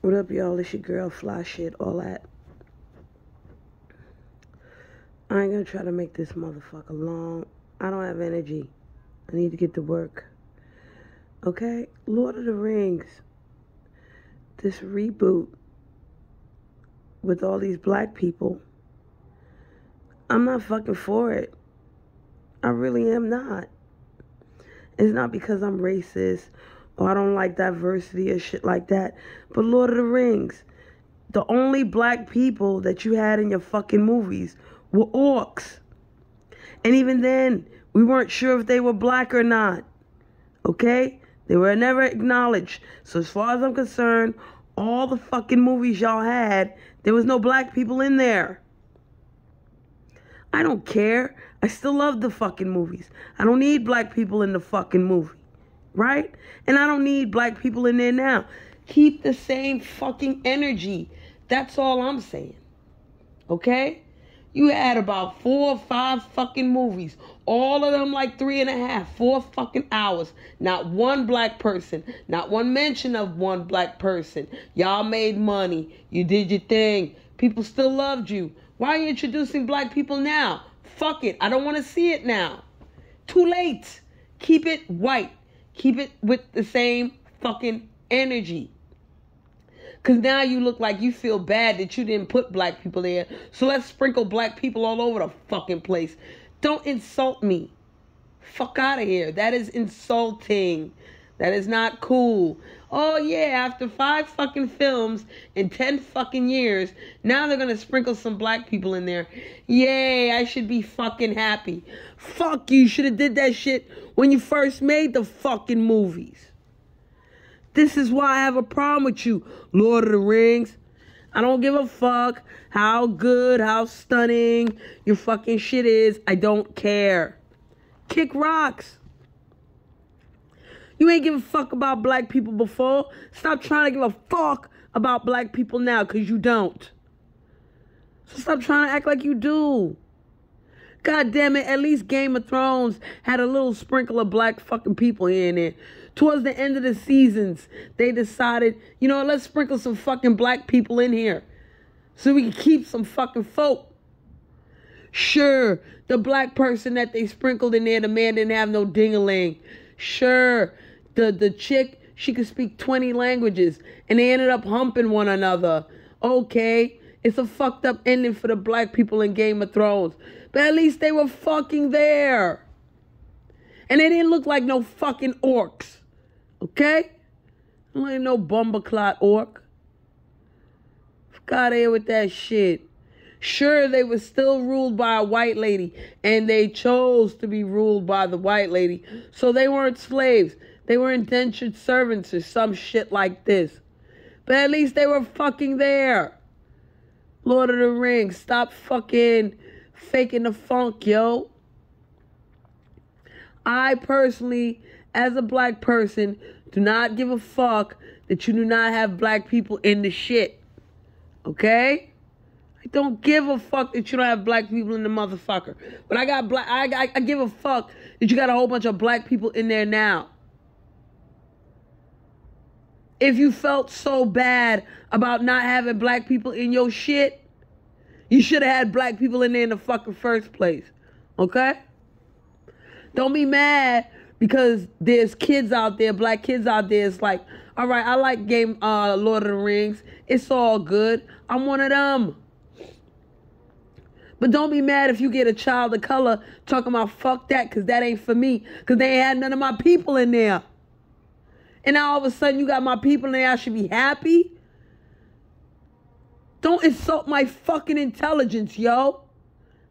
What up, y'all? It's your girl, Fly Shit, all that. I ain't gonna try to make this motherfucker long. I don't have energy. I need to get to work. Okay? Lord of the Rings. This reboot with all these black people. I'm not fucking for it. I really am not. It's not because I'm racist or I don't like diversity or shit like that. But Lord of the Rings, the only black people that you had in your fucking movies were orcs. And even then, we weren't sure if they were black or not. Okay? They were never acknowledged. So as far as I'm concerned, all the fucking movies y'all had, there was no black people in there. I don't care. I still love the fucking movies. I don't need black people in the fucking movie. Right? And I don't need black people in there now. Keep the same fucking energy. That's all I'm saying. Okay? You had about four or five fucking movies. All of them like three and a half, four fucking hours. Not one black person. Not one mention of one black person. Y'all made money. You did your thing. People still loved you. Why are you introducing black people now? Fuck it. I don't want to see it now. Too late. Keep it white. Keep it with the same fucking energy. Because now you look like you feel bad that you didn't put black people there. So let's sprinkle black people all over the fucking place. Don't insult me. Fuck out of here. That is insulting. That is not cool. Oh yeah, after five fucking films in ten fucking years, now they're gonna sprinkle some black people in there. Yay, I should be fucking happy. Fuck you, you should have did that shit when you first made the fucking movies. This is why I have a problem with you, Lord of the Rings. I don't give a fuck how good, how stunning your fucking shit is. I don't care. Kick rocks. You ain't give a fuck about black people before. Stop trying to give a fuck about black people now, because you don't. So stop trying to act like you do. God damn it, at least Game of Thrones had a little sprinkle of black fucking people in it. Towards the end of the seasons, they decided, you know, let's sprinkle some fucking black people in here so we can keep some fucking folk. Sure, the black person that they sprinkled in there, the man didn't have no dingaling. Sure, the, the chick, she could speak 20 languages and they ended up humping one another. Okay, it's a fucked up ending for the black people in Game of Thrones. But at least they were fucking there. And they didn't look like no fucking orcs. Okay? I ain't no bumbleclot orc. Of here with that shit. Sure, they were still ruled by a white lady, and they chose to be ruled by the white lady. So they weren't slaves. They were indentured servants or some shit like this. But at least they were fucking there. Lord of the Rings, stop fucking faking the funk, yo. I personally, as a black person, do not give a fuck that you do not have black people in the shit. Okay? I don't give a fuck that you don't have black people in the motherfucker. But I got black I, I, I give a fuck that you got a whole bunch of black people in there now. If you felt so bad about not having black people in your shit, you should have had black people in there in the fucking first place. Okay? Don't be mad because there's kids out there, black kids out there. It's like, all right, I like game uh Lord of the Rings. It's all good. I'm one of them. But don't be mad if you get a child of color talking about fuck that because that ain't for me. Because they ain't had none of my people in there. And now all of a sudden you got my people and. I should be happy. Don't insult my fucking intelligence, yo.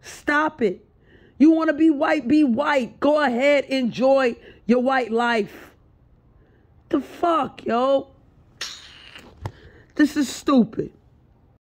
Stop it. You want to be white, be white. Go ahead, enjoy your white life. The fuck, yo? This is stupid.